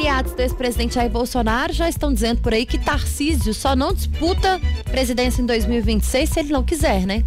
aliados do ex-presidente Jair Bolsonaro já estão dizendo por aí que Tarcísio só não disputa presidência em 2026 se ele não quiser, né?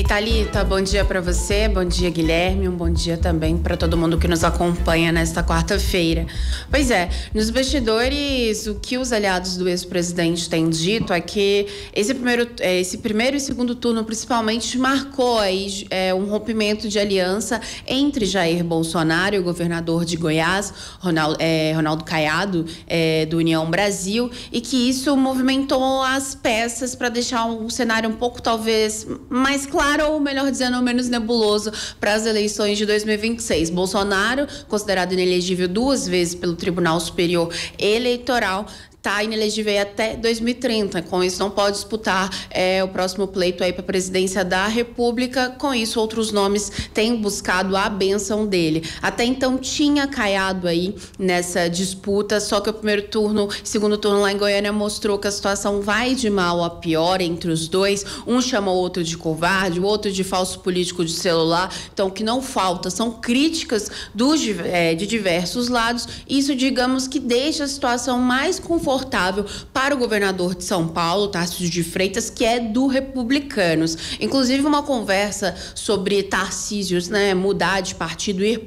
E Thalita, bom dia para você, bom dia Guilherme, um bom dia também para todo mundo que nos acompanha nesta quarta-feira. Pois é, nos bastidores, o que os aliados do ex-presidente têm dito é que esse primeiro, é, esse primeiro e segundo turno, principalmente, marcou aí é, um rompimento de aliança entre Jair Bolsonaro e o governador de Goiás, Ronaldo, é, Ronaldo Caiado, é, do União Brasil, e que isso movimentou as peças para deixar um cenário um pouco, talvez, mais claro claro, ou melhor dizendo, menos nebuloso para as eleições de 2026. Bolsonaro, considerado inelegível duas vezes pelo Tribunal Superior Eleitoral, está inelegível até 2030. Com isso, não pode disputar é, o próximo pleito aí para a presidência da República. Com isso, outros nomes têm buscado a benção dele. Até então tinha caiado aí nessa disputa, só que o primeiro turno, segundo turno lá em Goiânia mostrou que a situação vai de mal a pior entre os dois. Um chama o outro de covarde, o outro de falso político de celular. Então, o que não falta são críticas dos, é, de diversos lados. Isso, digamos, que deixa a situação mais confortável confortável para o governador de São Paulo, Tarcísio de Freitas, que é do Republicanos. Inclusive, uma conversa sobre Tarcísio, né, mudar de partido, ir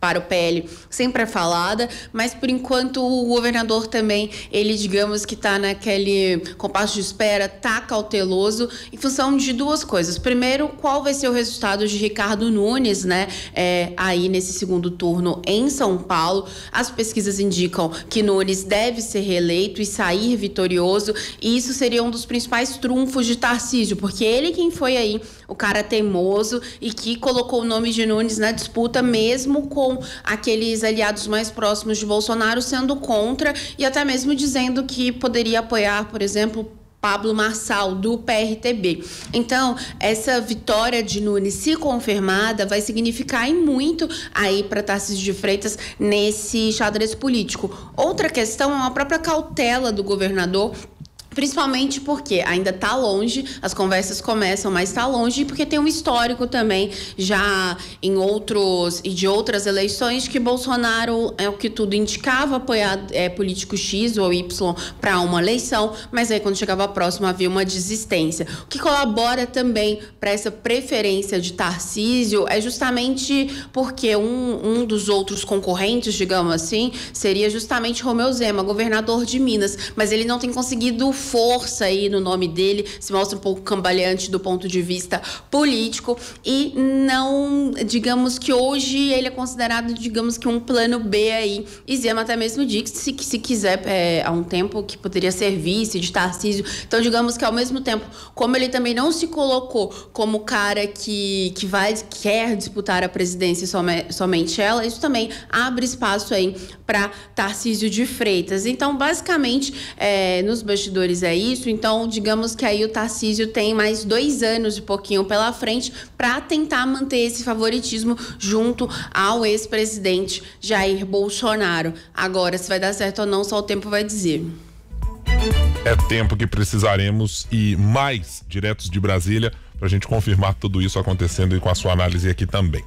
para o PL sempre é falada, mas por enquanto o governador também, ele digamos que está naquele compasso de espera, tá cauteloso em função de duas coisas. Primeiro, qual vai ser o resultado de Ricardo Nunes, né, é, aí nesse segundo turno em São Paulo. As pesquisas indicam que Nunes deve ser reeleito e sair vitorioso, e isso seria um dos principais trunfos de Tarcísio, porque ele quem foi aí o cara teimoso e que colocou o nome de Nunes na disputa mesmo com com aqueles aliados mais próximos de Bolsonaro sendo contra e até mesmo dizendo que poderia apoiar, por exemplo, Pablo Marçal, do PRTB. Então, essa vitória de Nunes, se confirmada, vai significar em muito aí para Tarcísio de Freitas nesse xadrez político. Outra questão é a própria cautela do governador Principalmente porque ainda está longe, as conversas começam, mas está longe, porque tem um histórico também, já em outros e de outras eleições, que Bolsonaro é o que tudo indicava, apoiar é, político X ou Y para uma eleição, mas aí quando chegava a próxima havia uma desistência. O que colabora também para essa preferência de Tarcísio é justamente porque um, um dos outros concorrentes, digamos assim, seria justamente Romeu Zema, governador de Minas, mas ele não tem conseguido força aí no nome dele, se mostra um pouco cambaleante do ponto de vista político e não, digamos que hoje ele é considerado, digamos que um plano B aí. E Zema até mesmo disse se, se quiser, é, há um tempo, que poderia ser vice de Tarcísio. Então, digamos que ao mesmo tempo, como ele também não se colocou como cara que, que vai, quer disputar a presidência somente, somente ela, isso também abre espaço aí para Tarcísio de Freitas. Então, basicamente, é, nos bastidores é isso, então digamos que aí o Tarcísio tem mais dois anos e pouquinho pela frente para tentar manter esse favoritismo junto ao ex-presidente Jair Bolsonaro. Agora, se vai dar certo ou não, só o tempo vai dizer. É tempo que precisaremos e mais diretos de Brasília para a gente confirmar tudo isso acontecendo e com a sua análise aqui também.